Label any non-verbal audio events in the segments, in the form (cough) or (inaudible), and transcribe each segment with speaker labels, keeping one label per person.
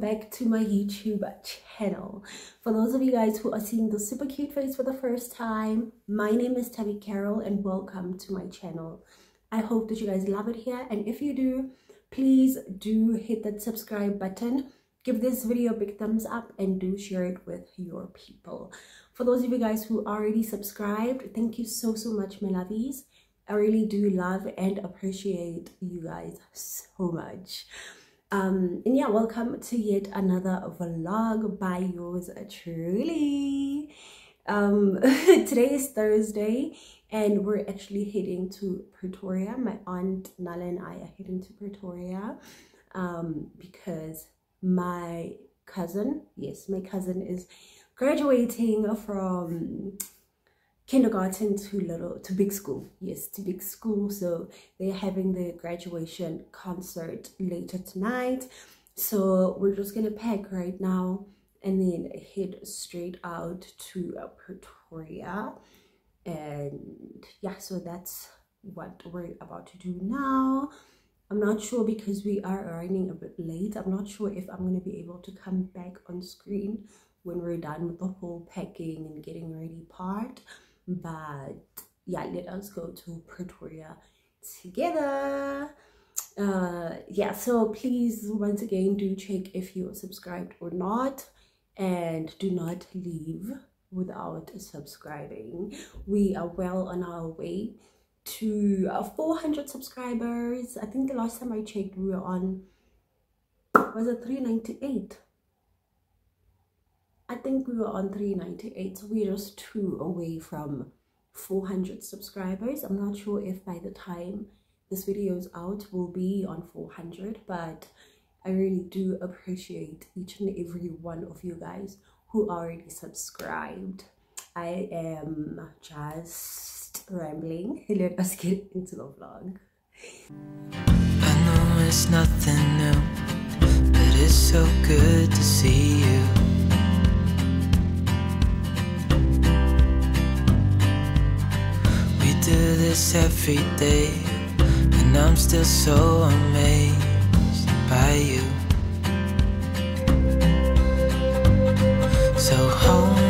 Speaker 1: back to my youtube channel. For those of you guys who are seeing the super cute face for the first time my name is Thabie Carol and welcome to my channel. I hope that you guys love it here and if you do please do hit that subscribe button. Give this video a big thumbs up and do share it with your people. For those of you guys who already subscribed thank you so so much my lovies. I really do love and appreciate you guys so much um and yeah welcome to yet another vlog by yours truly. Um (laughs) today is thursday and we're actually heading to pretoria. My aunt nala and i are heading to pretoria um because my cousin yes my cousin is graduating from kindergarten to little to big school. Yes to big school. So they're having the graduation concert later tonight. So we're just gonna pack right now and then head straight out to uh, pretoria. And yeah so that's what we're about to do now. I'm not sure because we are running a bit late. I'm not sure if i'm going to be able to come back on screen when we're done with the whole packing and getting ready part but yeah let us go to pretoria together. Uh yeah so please once again do check if you're subscribed or not and do not leave without subscribing. We are well on our way to uh, 400 subscribers. I think the last time i checked we were on was it 398 I think we were on 398 so we're just two away from 400 subscribers. I'm not sure if by the time this video is out we'll be on 400 but I really do appreciate each and every one of you guys who already subscribed. I am just rambling. (laughs) Let us get into the vlog. I know it's nothing new but it's so good to see you this every day And I'm still so amazed by you. So hold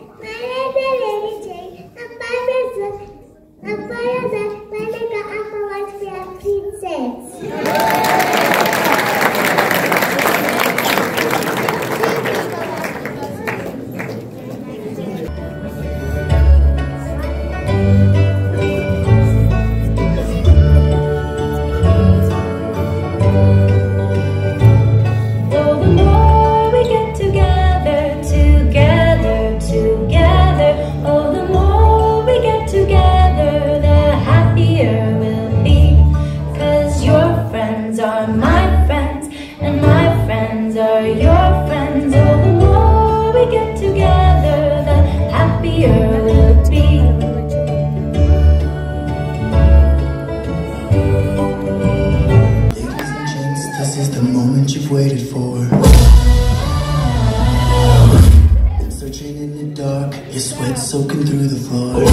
Speaker 2: waited for. Searching in the dark, your sweat soaking through the floor.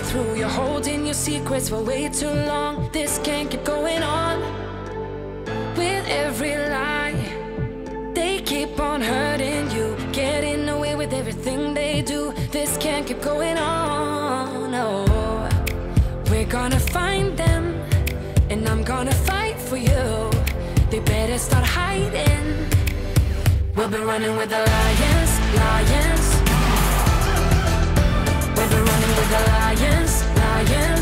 Speaker 3: right
Speaker 4: through. You holding your secrets for way too long. This can't keep going on With every lie. They keep on hurting you Getting away with everything they do. This can't keep going on oh. We're gonna find them And I'm gonna fight for you. They better start hiding. We'll be running with the lions, lions never running with the lions, lions.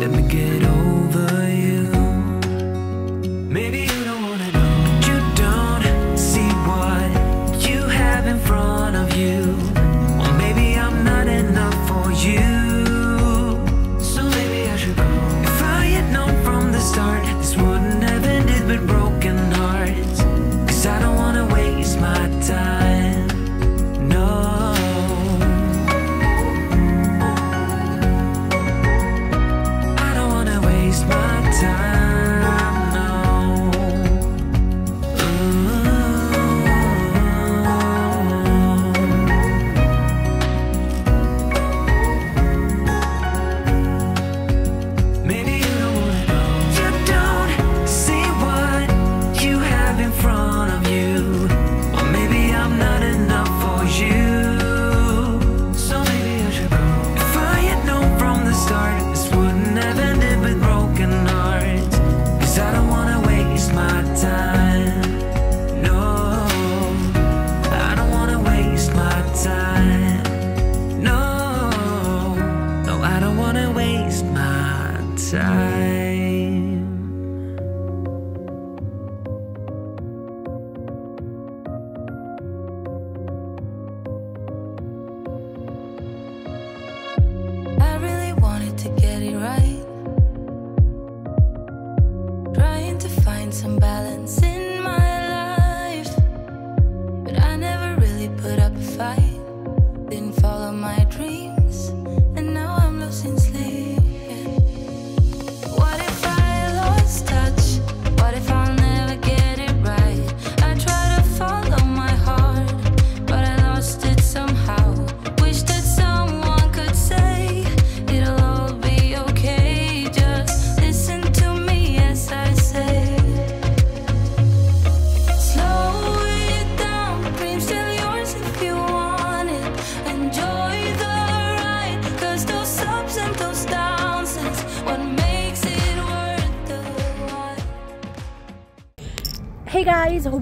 Speaker 5: let me get over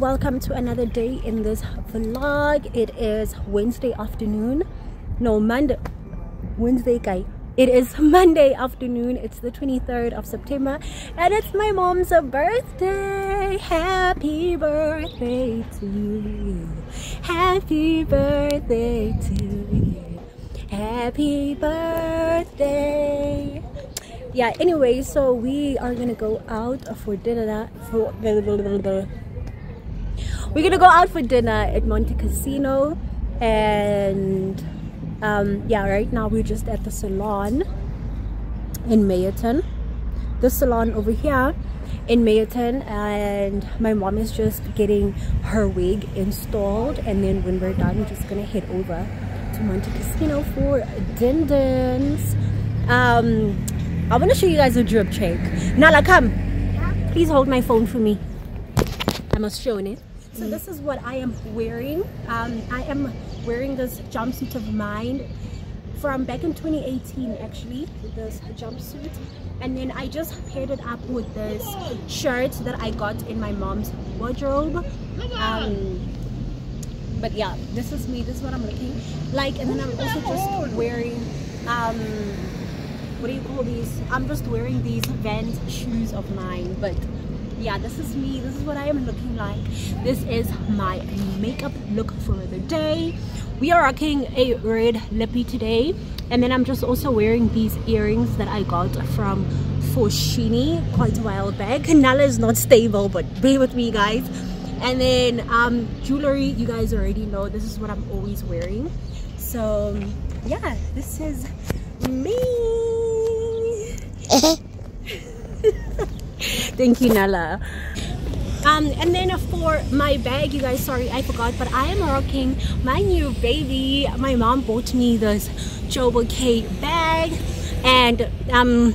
Speaker 1: welcome to another day in this vlog. It is wednesday afternoon. No monday. Wednesday guy. It is (laughs) monday afternoon. It's the 23rd of september and it's my mom's birthday. Happy birthday to you. Happy birthday to you. Happy birthday. Yeah anyway so we are gonna go out for dinner for (laughs) we're gonna go out for dinner at monte casino and um yeah right now we're just at the salon in meyerton the salon over here in Meyerton and my mom is just getting her wig installed and then when we're done we're just gonna head over to Monte Casino for dindins um I want to show you guys a drip check. Nala come. Please hold my phone for me. I must show it so this is what I am wearing. Um I am wearing this jumpsuit of mine from back in 2018 actually this jumpsuit. And then I just paired it up with this shirt that I got in my mom's wardrobe. Um, but yeah this is me. This is what I'm looking like. And then I'm also just wearing um, what do you call these? I'm just wearing these Vans shoes of mine but yeah this is me. This is what I am looking like. This is my makeup look for the day. We are rocking a red lippy today. And then I'm just also wearing these earrings that I got from Foschini quite a while back. Nala is not stable but bear with me guys. And then um, jewelry you guys already know this is what I'm always wearing. So yeah this is me (laughs) thank you Nala um, and then for my bag you guys sorry I forgot but I am rocking my new baby my mom bought me this Jobo K bag and um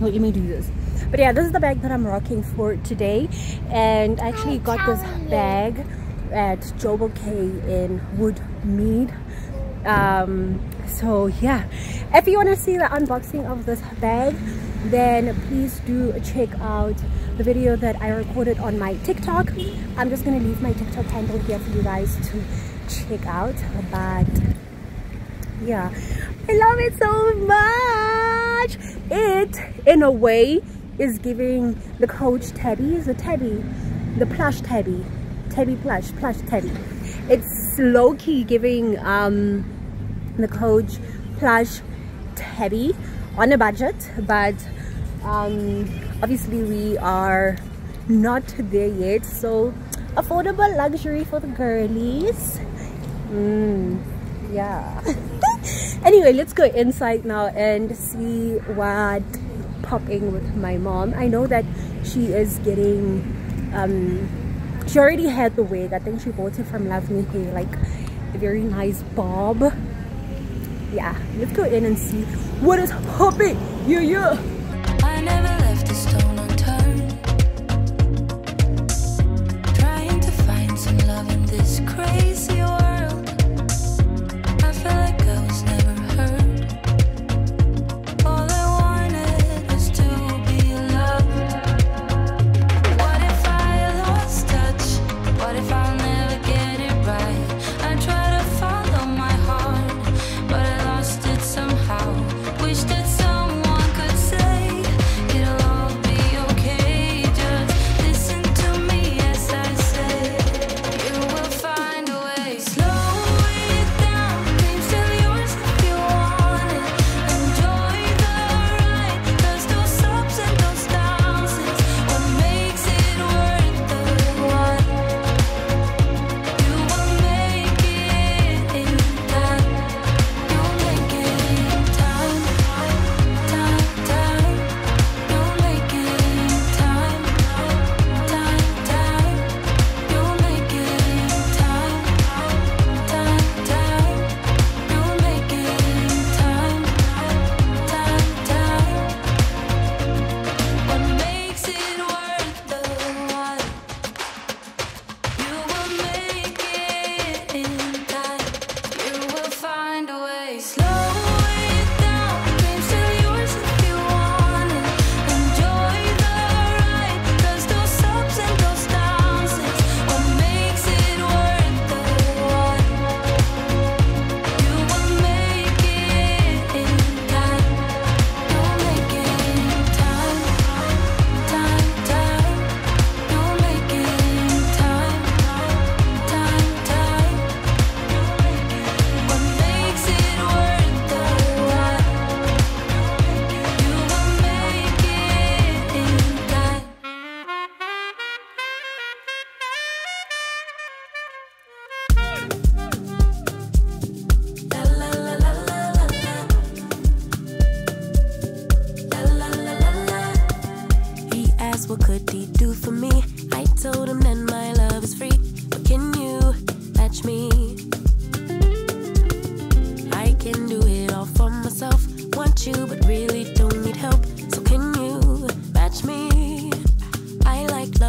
Speaker 1: wait, let me do this. But yeah this is the bag that I'm rocking for today and I actually got this bag at Jobo K in Woodmead. Um so yeah if you want to see the unboxing of this bag then please do check out the video that I recorded on my TikTok. I'm just gonna leave my TikTok handle here for you guys to check out. But yeah, I love it so much. It, in a way, is giving the Coach Tabby, is a Tabby, the plush Tabby, Tabby plush, plush Tabby. It's low-key giving um, the Coach plush Tabby on a budget, but um, obviously we are not there yet. So affordable luxury for the girlies. Mm, yeah. (laughs) Anyway let's go inside now and see what popping with my mom. I know that she is getting um she already had the wig. I think she bought it from love me hair like a very nice bob yeah let's go in and see what is popping yeah yeah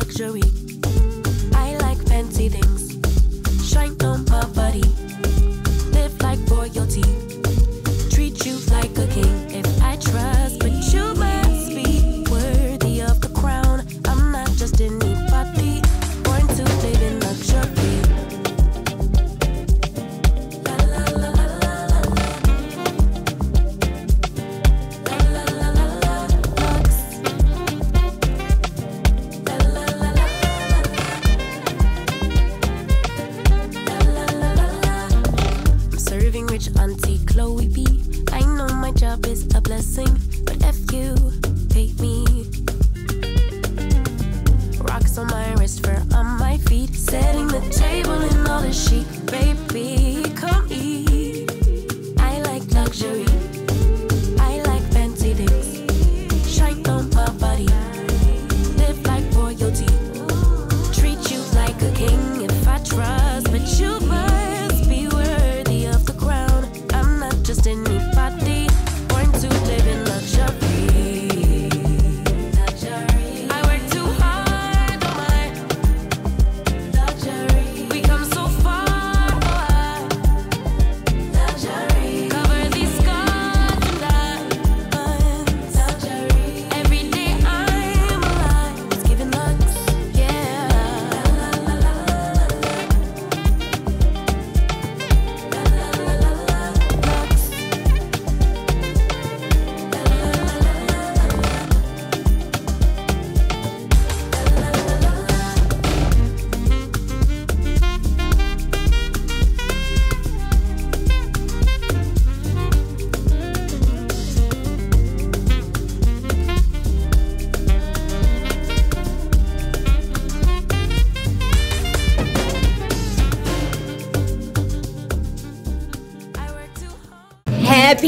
Speaker 6: luxury. I like fancy things. Shine on my body.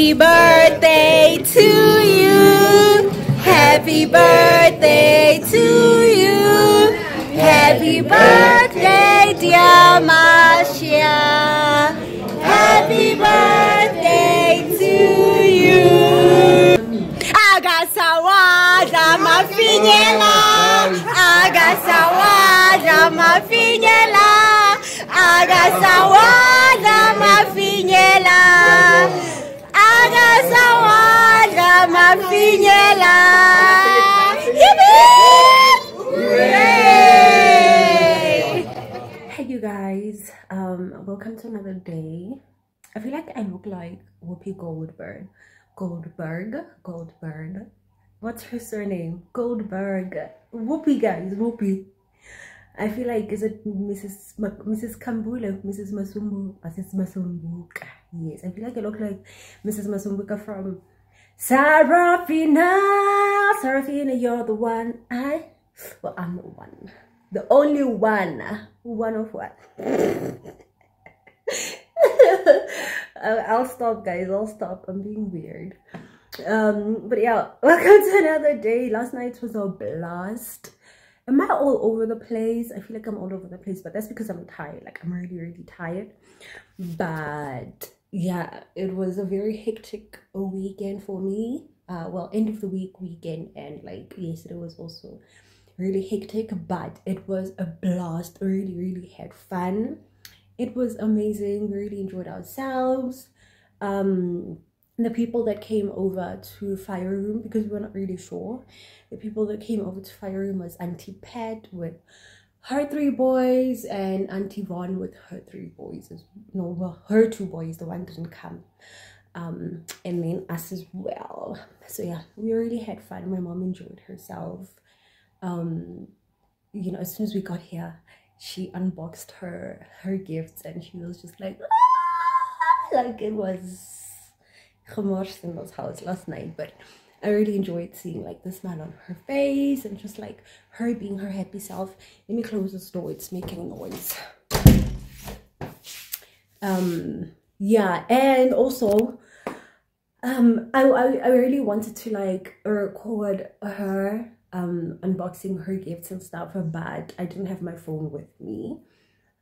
Speaker 1: Happy birthday to you. Happy birthday to you. Happy birthday, dear Marcia. Happy birthday to you. Agasawadra mafinyela. Agasawadra mafinyela. Agasawadra mafinyela. Mafinyela. Hey you guys, um, welcome to another day. I feel like I look like Whoopi Goldberg. Goldberg? Goldberg. What's her surname? Goldberg. Whoopi guys, Whoopi. I feel like is it Mrs. Ma- Mrs. Kambula, Mrs. Masumbu, Mrs. Masombuka. Yes, I feel like I look like Mrs. Masombuka from Sarafina. Sarafina, you're the one. I, well, I'm the one, the only one. One of what? (laughs) I'll I'll stop, guys. I'll stop. I'm being weird. Um, but yeah, (laughs) welcome to another day. Last night was a blast. Am I all over the place? I feel like I'm all over the place, but that's because I'm tired. Like I'm really, really tired. But yeah, it was a very hectic weekend for me. Uh, well, end of the week weekend, and like yesterday was also really hectic, but it was a blast. Really, really had fun. It was amazing. We really enjoyed ourselves. Um, the people that came over to Fire Room because we were not really sure. The people that came over to Fire Room was Auntie Pat with her three boys and Auntie Vaughn with her three boys. No, well, her two boys. The one didn't come. Um, and then us as well. So yeah, we really had fun. My mom enjoyed herself. Um, you know, as soon as we got here, she unboxed her her gifts and she was just like, "Ah!" like it was gemors in this house last night. But I really enjoyed seeing like the smile on her face and just like her being her happy self. Let me close this door, it's making noise. Um yeah, and also um I, I I really wanted to like record her um unboxing her gifts and stuff but i didn't have my phone with me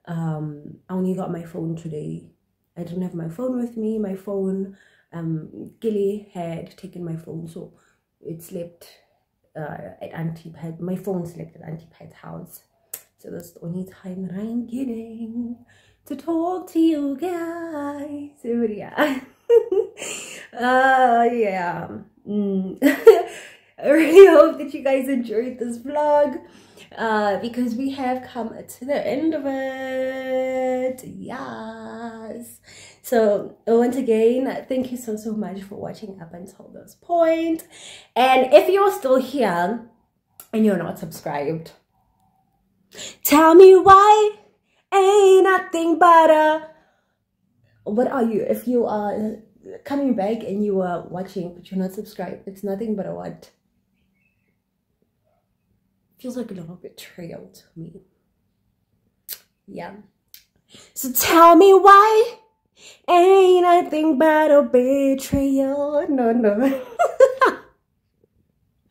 Speaker 1: um i only got my phone today i didn't have my phone with me my phone um gilly had taken my phone so it slept uh at auntie pat my phone slept at auntie pat's house. So that's the only time that i'm getting to talk to you guys. So yeah. (laughs) Uh yeah. Mm. (laughs) i really hope that you guys enjoyed this vlog uh because we have come to the end of it. Yes so once again thank you so so much for watching up until this point. And if you're still here and you're not subscribed tell me why ain't nothing but a what are you if you are coming back and you are watching but you're not subscribed it's nothing but a what? Feels like a little betrayal to me. Yeah. So tell me why ain't nothing but a betrayal. No no. (laughs)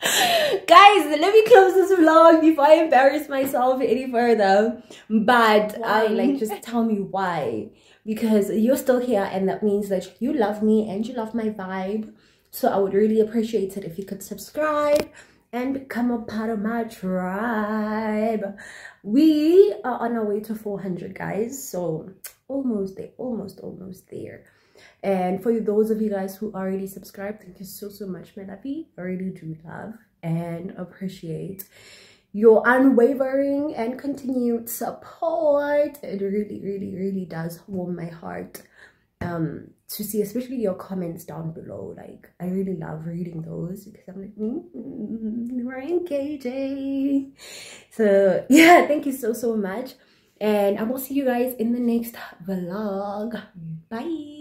Speaker 1: Guys let me close this vlog before i embarrass myself any further. But um, like just tell me why. Because you're still here and that means that you love me and you love my vibe. So i would really appreciate it if you could subscribe and become a part of my tribe. We are on our way to 400 guys. So almost there almost almost there. And for those of you guys who already subscribed thank you so so much my i really do love and appreciate your unwavering and continued support. It really really really does warm my heart um to see especially your comments down below. Like i really love reading those because i'm like mm, mm, we're engaging. So (laughs) yeah thank you so so much and i will see you guys in the next vlog.
Speaker 4: Mm. Bye